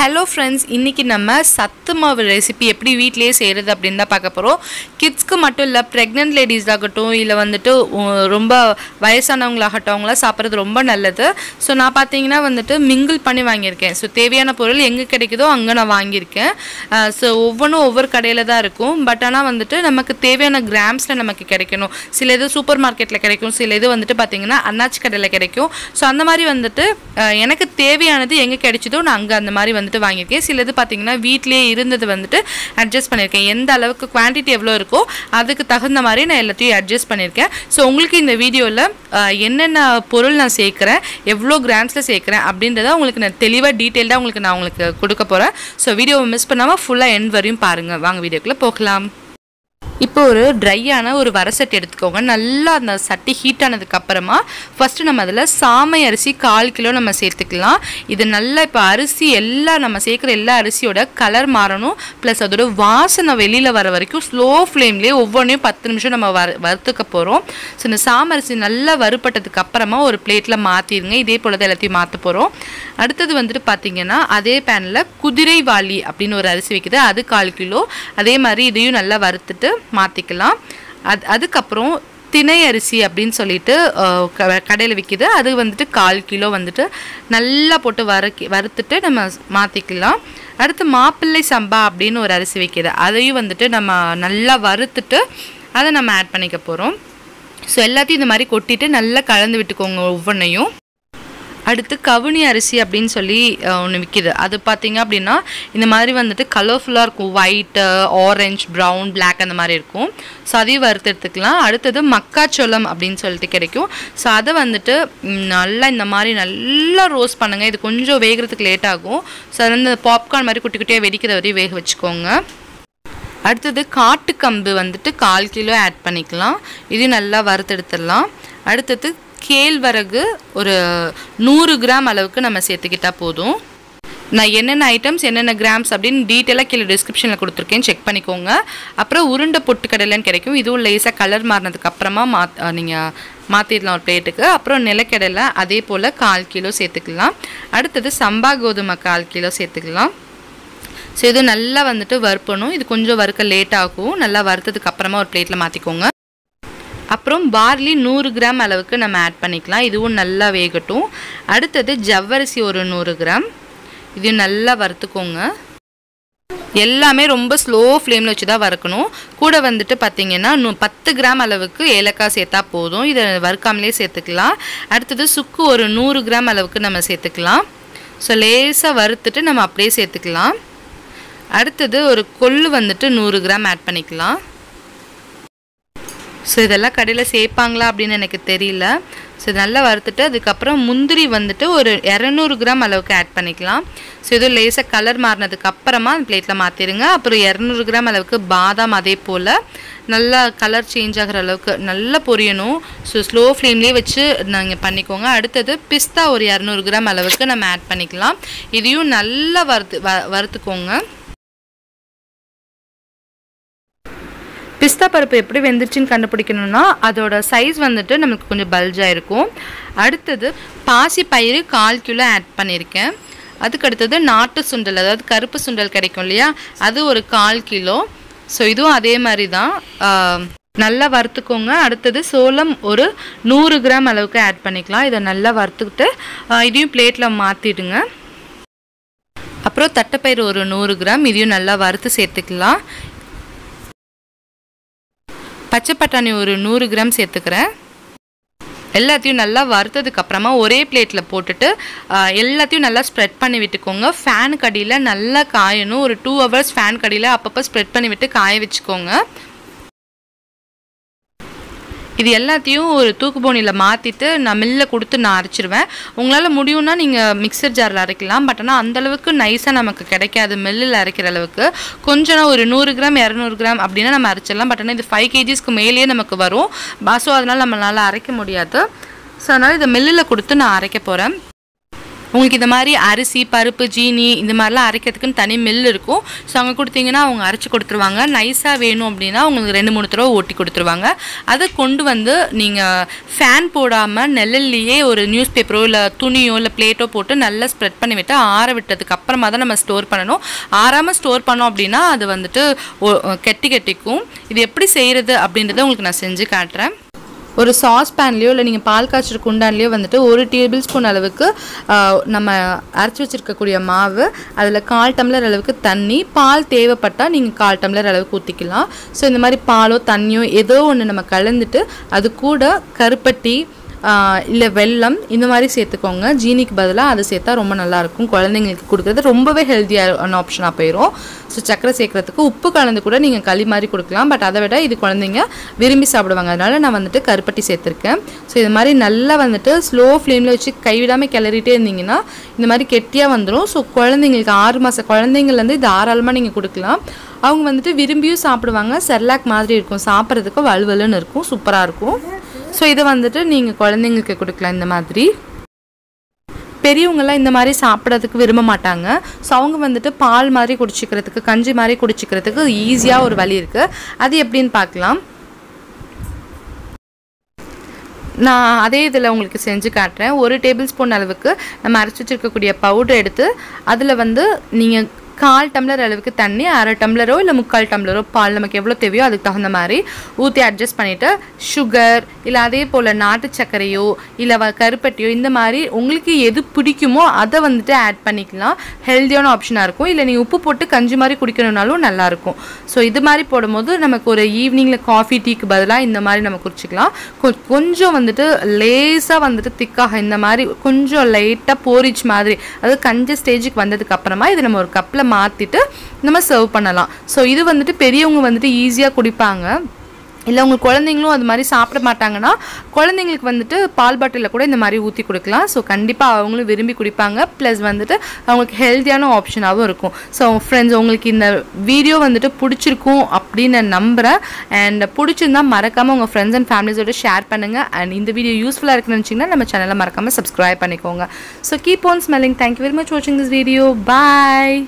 Hello friends இன்றைக்கி நம்ம சத்து மாவு ரெசிபி எப்படி வீட்டிலேயே செய்கிறது அப்படின்னு தான் பார்க்க போகிறோம் கிட்ஸ்க்கு மட்டும் இல்லை ப்ரெக்னென்ட் லேடிஸ் ஆகட்டும் இல்லை வந்துட்டு ரொம்ப வயசானவங்களாகட்டும் அவங்களாம் சாப்பிட்றது ரொம்ப நல்லது. ஸோ நான் பார்த்தீங்கன்னா வந்துட்டு மிங்கிள் பண்ணி வாங்கியிருக்கேன். ஸோ தேவையான பொருள் எங்கே கிடைக்குதோ அங்கே நான் வாங்கியிருக்கேன். ஸோ ஒவ்வொன்றும் ஒவ்வொரு கடையில் தான் இருக்கும். பட் ஆனால் வந்துட்டு நமக்கு தேவையான கிராம்ஸில் நமக்கு கிடைக்கணும். சில இது சூப்பர் மார்க்கெட்டில் கிடைக்கும் சில இது வந்துட்டு பார்த்தீங்கன்னா அண்ணாச்சி கடையில் கிடைக்கும். ஸோ அந்த மாதிரி வந்துட்டு எனக்கு தேவையானது எங்கே கிடைச்சதோ நான் அங்கே அந்த மாதிரி வந்துட்டு வாங்கியிருக்கேன். சிலது பார்த்திங்கன்னா பார்த்தீங்கன்னா வீட்டிலேயே இருந்தது வந்துட்டு அட்ஜஸ்ட் பண்ணியிருக்கேன். எந்த அளவுக்கு குவான்டிட்டி எவ்வளோ இருக்கோ அதுக்கு தகுந்த மாதிரி நான் எல்லாத்தையும் அட்ஜஸ்ட் பண்ணியிருக்கேன். ஸோ உங்களுக்கு இந்த வீடியோவில் என்னென்ன பொருள் நான் சேர்க்குறேன் எவ்வளோ கிராம்ஸில் சேர்க்குறேன் அப்படின்றத உங்களுக்கு நான் தெளிவாக டீட்டெயில்டாக உங்களுக்கு நான் உங்களுக்கு கொடுக்க போகிறேன் ஸோ வீடியோவை மிஸ் பண்ணாமல் ஃபுல்லாக எண்ட் வரையும் பாருங்கள் வாங்க வீடியோக்குள்ளே போகலாம். இப்போ ஒரு ட்ரையான ஒரு வர சட்டி எடுத்துக்கோங்க. நல்லா அந்த சட்டி ஹீட் ஆனதுக்கு அப்புறமா ஃபஸ்ட்டு நம்ம அதில் சாமை அரிசி கால் கிலோ நம்ம சேர்த்துக்கலாம். இது நல்லா இப்போ அரிசி எல்லா நம்ம சேர்க்குற எல்லா அரிசியோட கலர் மாறணும். ப்ளஸ் அதோட வாசனை வெளியில் வர வரைக்கும் ஸ்லோ ஃப்ளேம்லேயே ஒவ்வொன்றையும் பத்து நிமிஷம் நம்ம வறு வறுத்துக்க போகிறோம் ஸோ இந்த சாமை அரிசி நல்லா வறுப்பட்டதுக்கு அப்புறமா ஒரு பிளேட்டில் மாற்றிடுங்க இதே போல் தான் எல்லாத்தையும் மாற்ற போகிறோம் அடுத்தது வந்துட்டு பார்த்தீங்கன்னா அதே பேனில் குதிரைவாளி அப்படின்னு ஒரு அரிசி வைக்குது. அது கால் கிலோ. அதே மாதிரி இதையும் நல்லா வறுத்துட்டு மாற்றிக்கலாம் அது அதுக்கப்புறம் திணை அரிசி அப்படின்னு சொல்லிட்டு கடையில் விற்கிது அது வந்துட்டு கால் கிலோ வந்துட்டு நல்லா போட்டு வறுக்கி வறுத்துட்டு நம்ம மாற்றிக்கலாம் அடுத்து மாப்பிள்ளை சம்பா அப்படின்னு ஒரு அரிசி விற்கிது அதையும் வந்துட்டு நம்ம நல்லா வறுத்துட்டு அதை நம்ம ஆட் பண்ணிக்க போகிறோம் ஸோ எல்லாத்தையும் இந்த மாதிரி கொட்டிட்டு நல்லா கலந்து விட்டுக்கோங்க ஒவ்வொன்றையும் அடுத்து கவுனி அரிசி அப்படின்னு சொல்லி ஒன்று விற்கிது அது பார்த்தீங்க அப்படின்னா இந்த மாதிரி வந்துட்டு கலர்ஃபுல்லாக இருக்கும். ஒயிட்டு ஆரஞ்ச் ப்ரௌன் பிளாக் அந்த மாதிரி இருக்கும். ஸோ அதையும் வறுத்து எடுத்துக்கலாம் அடுத்தது மக்காச்சோளம் அப்படின்னு சொல்லிட்டு கிடைக்கும். ஸோ அதை வந்துட்டு நல்லா இந்த மாதிரி நல்லா ரோஸ்ட் பண்ணுங்கள் இது கொஞ்சம் வேகிறதுக்கு லேட் ஆகும். ஸோ அது வந்து பாப்கார்ன் மாதிரி குட்டி குட்டியாக வெடிக்கிற வரையும் வேக வச்சுக்கோங்க. அடுத்தது காட்டுக்கம்பு வந்துட்டு கால் கிலோ ஆட் பண்ணிக்கலாம். இது நல்லா வறுத்தெடுத்துடலாம். அடுத்தது கேழ்வரகு ஒரு நூறு கிராம் அளவுக்கு நம்ம சேர்த்துக்கிட்டால் போதும். நான் என்னென்ன ஐட்டம்ஸ் என்னென்ன கிராம்ஸ் அப்படின்னு டீட்டெயிலாக கீழே டிஸ்கிரிப்ஷனில் கொடுத்துருக்கேன். செக் பண்ணிக்கோங்க. அப்புறம் உருண்டை பொட்டுக்கடலைன்னு கிடைக்கும். இதுவும் லேசாக கலர் மாறினதுக்கு அப்புறமா மா நீங்கள் மாற்றிடலாம் ஒரு பிளேட்டுக்கு அப்புறம் நிலக்கடலை அதே போல் கால் கிலோ சேர்த்துக்கலாம். அடுத்தது சம்பா கோதுமை கால் கிலோ சேர்த்துக்கலாம். ஸோ இது நல்லா வந்துட்டு வறுப்பணும். இது கொஞ்சம் வறுக்க லேட் ஆகும். நல்லா வறுத்ததுக்கு அப்புறமா ஒரு பிளேட்டில் மாற்றிக்கோங்க அப்புறம் பார்லி நூறு கிராம் அளவுக்கு நம்ம ஆட் பண்ணிக்கலாம். இதுவும் நல்லா வேகட்டும். அடுத்தது ஜவ்வரிசி ஒரு நூறு கிராம் இதையும் நல்லா வறுத்துக்கோங்க. எல்லாமே ரொம்ப ஸ்லோ ஃப்ளேமில் வச்சு தான் வறுக்கணும். கூட வந்துட்டு பார்த்தீங்கன்னா பத்து கிராம் அளவுக்கு ஏலக்காய் சேர்த்தா போதும். இதை வறுக்காமலே சேர்த்துக்கலாம். அடுத்தது சுக்கு ஒரு நூறு கிராம் அளவுக்கு நம்ம சேர்த்துக்கலாம். ஸோ லேசாக வறுத்துட்டு நம்ம அப்படியே சேர்த்துக்கலாம். அடுத்தது ஒரு கொள்ளு வந்துட்டு நூறு கிராம் ஆட் பண்ணிக்கலாம். ஸோ இதெல்லாம் கடையில் சேர்ப்பாங்களா அப்படின்னு எனக்கு தெரியல. ஸோ இது நல்லா வறுத்துட்டு அதுக்கப்புறம் முந்திரி வந்துட்டு ஒரு இரநூறு கிராம் அளவுக்கு ஆட் பண்ணிக்கலாம். ஸோ இது லேசாக கலர் மாறினதுக்கு அப்புறமா அந்த பிளேட்டில் மாற்றிடுங்க அப்புறம் இரநூறு கிராம் அளவுக்கு பாதாம் அதே போல். நல்லா கலர் சேஞ்ச் ஆகிற அளவுக்கு நல்லா பொரியணும். ஸோ ஸ்லோ ஃப்ளேம்லேயே வச்சு நீங்கள் பண்ணிக்கோங்க. அடுத்தது பிஸ்தா ஒரு இரநூறு கிராம் அளவுக்கு நம்ம ஆட் பண்ணிக்கலாம். இதையும் நல்லா வறுத்து வ வறுத்துக்கோங்க. பிஸ்தா பருப்பு எப்படி வெந்துருச்சுன்னு கண்டுபிடிக்கணும்னா அதோட சைஸ் வந்துட்டு நமக்கு கொஞ்சம் பல்ஜாக இருக்கும். அடுத்தது பாசி பயிறு கால் கிலோ ஆட் பண்ணியிருக்கேன் அதுக்கு அடுத்தது நாட்டு சுண்டல் அதாவது கருப்பு சுண்டல் கிடைக்கும் இல்லையா? அது ஒரு கால் கிலோ. ஸோ இதுவும் அதே மாதிரி தான் நல்லா வறுத்துக்கோங்க. அடுத்தது சோளம் ஒரு நூறு கிராம் அளவுக்கு ஆட் பண்ணிக்கலாம். இதை நல்லா வறுத்துக்கிட்டு இதையும் பிளேட்டில் மாற்றிடுங்க அப்புறம் தட்டைப்பயிறு ஒரு நூறு கிராம். இதையும் நல்லா வறுத்து சேர்த்துக்கலாம். பச்சை பட்டாணி ஒரு நூறு கிராம் சேர்த்துக்கிறேன். எல்லாத்தையும் நல்லா வறுத்ததுக்கு அப்புறமா ஒரே பிளேட்டில் போட்டுட்டு எல்லாத்தையும் நல்லா ஸ்ப்ரெட் பண்ணி விட்டுக்கோங்க. ஃபேன் கடியில் நல்லா காயணும். ஒரு டூ ஹவர்ஸ் ஃபேன் கடியில் அப்பப்போ ஸ்ப்ரெட் பண்ணி விட்டு காய வச்சுக்கோங்க. இது எல்லாத்தையும் ஒரு தூக்குபோனியில் மாற்றிட்டு நான் மில்லில் கொடுத்து நான் அரைச்சிருவேன். உங்களால் முடியும்னா நீங்கள் மிக்சர் ஜாரில் அரைக்கலாம். பட் ஆனால் அந்தளவுக்கு நைஸாக நமக்கு கிடைக்காது மில்லில் அரைக்கிற அளவுக்கு. கொஞ்சம் ஒரு நூறு கிராம் இரநூறு கிராம் அப்படின்னா நம்ம அரைச்சிடலாம். பட் ஆனால் இது ஃபைவ் கேஜிஸ்க்கு மேலேயே நமக்கு வரும். ஸோ அதனால் நம்மளால் அரைக்க முடியாது. ஸோ அதனால் இதை மில்லில் கொடுத்து நான் அரைக்க போகிறேன் உங்களுக்கு இந்த மாதிரி அரிசி பருப்பு ஜீனி இந்த மாதிரிலாம் அரைக்கிறதுக்குன்னு தனி மில் இருக்கும். ஸோ அங்கே கொடுத்தீங்கன்னா அவங்க அரைச்சி கொடுத்துருவாங்க. நைஸாக வேணும் அப்படின்னா உங்களுக்கு ரெண்டு மூணு தடவை ஓட்டி கொடுத்துருவாங்க. அதை கொண்டு வந்து நீங்கள் ஃபேன் போடாமல் நெல்லிலேயே ஒரு நியூஸ் பேப்பரோ இல்லை துணியோ இல்லை பிளேட்டோ போட்டு நல்லா ஸ்ப்ரெட் பண்ணி விட்டு ஆற விட்டதுக்கு அப்புறமா தான் நம்ம ஸ்டோர் பண்ணணும். ஆறாமல் ஸ்டோர் பண்ணோம் அப்படின்னா அது வந்துட்டு கெட்டி கெட்டிக்கும். இது எப்படி செய்கிறது அப்படின்றத உங்களுக்கு நான் செஞ்சு காட்டுறேன். ஒரு சாஸ் பேன்லேயோ இல்லை நீங்கள் பால் காய்ச்சிற குண்டான்லேயோ வந்துட்டு ஒரு டேபிள் ஸ்பூன் அளவுக்கு நம்ம அரைச்சி வச்சிருக்கக்கூடிய மாவு அதில் கால் டம்ளர் அளவுக்கு தண்ணி பால் தேவைப்பட்டால் நீங்கள் கால் டம்ளர் அளவுக்கு ஊற்றிக்கலாம் ஸோ இந்த மாதிரி பாலோ தண்ணியோ ஏதோ ஒன்று நம்ம கலந்துட்டு அது கூட கருப்பட்டி இல்லை வெல்லம் இந்த மாதிரி சேர்த்துக்கோங்க. ஜீனிக்கு பதிலாக அதை சேர்த்தா ரொம்ப நல்லாயிருக்கும் குழந்தைங்களுக்கு கொடுக்குறது ரொம்பவே ஹெல்த்தியான ஆப்ஷனாக போயிடும் ஸோ சக்கரை சேர்க்குறதுக்கு உப்பு கலந்து கூட நீங்கள் களி மாதிரி கொடுக்கலாம். பட் அதை விட இது குழந்தைங்க விரும்பி சாப்பிடுவாங்க. அதனால் நான் வந்துட்டு கருப்பட்டி சேர்த்துருக்கேன். ஸோ இது மாதிரி நல்லா வந்துட்டு ஸ்லோ ஃப்ளேமில் வச்சு கைவிடாமல் கிளறிட்டே இருந்தீங்கன்னா இந்த மாதிரி கெட்டியாக வந்துடும் ஸோ குழந்தைங்களுக்கு ஆறு மாதம் குழந்தைங்கள்லேருந்து தாராளமாக நீங்கள் கொடுக்கலாம். அவங்க வந்துட்டு விரும்பியும் சாப்பிடுவாங்க. செர்லாக் மாதிரி இருக்கும். சாப்பிட்றதுக்கு வலுவலுன்னு இருக்கும். சூப்பராக இருக்கும். ஸோ இதை வந்துட்டு நீங்கள் குழந்தைங்களுக்கு கொடுக்கலாம் இந்த மாதிரி. பெரியவங்கெல்லாம் இந்த மாதிரி சாப்பிட்றதுக்கு விரும்ப மாட்டாங்க. ஸோ அவங்க வந்துட்டு பால் மாதிரி குடிச்சிக்கிறதுக்கு கஞ்சி மாதிரி குடிச்சிக்கிறதுக்கு ஈஸியாக ஒரு வழி இருக்குது அது எப்படின்னு பார்க்கலாம். நான் அதே இதில் உங்களுக்கு செஞ்சு காட்டுறேன். ஒரு டேபிள் ஸ்பூன் அளவுக்கு நம்ம அரைச்சி வச்சிருக்கக்கூடிய பவுடர் எடுத்து அதில் வந்து நீங்கள் கால் டம்ளர் அளவுக்கு தண்ணி அரை டம்ளரோ இல்லை முக்கால் டம்ளரோ பால் நமக்கு எவ்வளோ தேவையோ அதுக்கு தகுந்த மாதிரி ஊற்றி அட்ஜஸ்ட் பண்ணிவிட்டு சுகர் இல்லை அதே போல் நாட்டு சர்க்கரையோ இல்லை வ கருப்பட்டியோ இந்த மாதிரி உங்களுக்கு எது பிடிக்குமோ அதை வந்துட்டு ஆட் பண்ணிக்கலாம். ஹெல்த்தியான ஆப்ஷனாக இருக்கும். இல்லை நீங்கள் உப்பு போட்டு கஞ்சி மாதிரி குடிக்கணும்னாலும் நல்லாயிருக்கும் ஸோ இது மாதிரி போடும்போது நமக்கு ஒரு ஈவினிங்கில் காஃபி டீக்கு பதிலாக இந்த மாதிரி நம்ம குடிச்சிக்கலாம். கொ- கொஞ்சம் வந்துட்டு லேசாக வந்துட்டு திக்காக இந்த மாதிரி கொஞ்சம் லைட்டாக போரிச் மாதிரி அதாவது கஞ்ச ஸ்டேஜுக்கு வந்ததுக்கு அப்புறமா இது நம்ம ஒரு கப்பில் மாற்றிட்டு நம்ம சர்வ் பண்ணலாம். ஸோ இது வந்துட்டு பெரியவங்க வந்துட்டு ஈஸியாக குடிப்பாங்க. இல்லை உங்கள் குழந்தைங்களும் அது மாதிரி சாப்பிட மாட்டாங்கன்னா குழந்தைங்களுக்கு வந்துட்டு பால் பாட்டிலில் கூட இந்த மாதிரி ஊற்றி கொடுக்கலாம். ஸோ கண்டிப்பாக அவங்களும் விரும்பி குடிப்பாங்க. ப்ளஸ் வந்துட்டு அவங்களுக்கு ஹெல்த்தியான ஆப்ஷனாகவும் இருக்கும். ஸோ அவங்க ஃப்ரெண்ட்ஸ் உங்களுக்கு இந்த வீடியோ வந்துட்டு பிடிச்சிருக்கும் அப்படின்னு நான் நம்புகிறேன் அண்ட் பிடிச்சிருந்தா மறக்காமல் உங்கள் ஃப்ரெண்ட்ஸ் அண்ட் ஃபேமிலிஸோட ஷேர் பண்ணுங்கள் அண்ட் இந்த வீடியோ யூஸ்ஃபுல்லாக இருக்குன்னு நினச்சிங்கன்னா நம்ம சேனலை மறக்காமல் சப்ஸ்கிரைப் பண்ணிக்கோங்க. So keep on smiling thank you very much வாட்சிங் திஸ் வீடியோ பாய்